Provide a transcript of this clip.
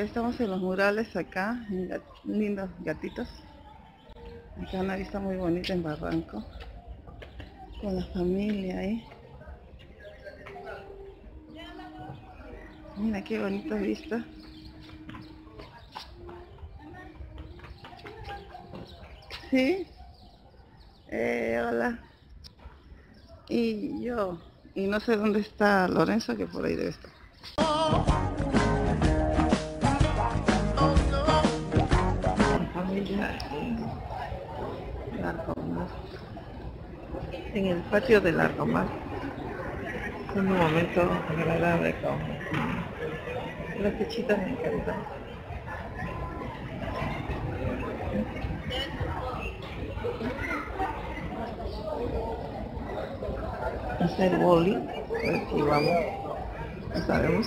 Hoy estamos en los murales acá, en lindos gatitos. Acá una vista muy bonita en Barranco. Con la familia ahí. Mira qué bonita vista. Sí. Eh, hola. Y yo, y no sé dónde está Lorenzo, que por ahí debe estar. Largomar. En el patio de Largomar. Un momento agradable con las fichitas me encantan. hacer boli pues, aquí vamos sabemos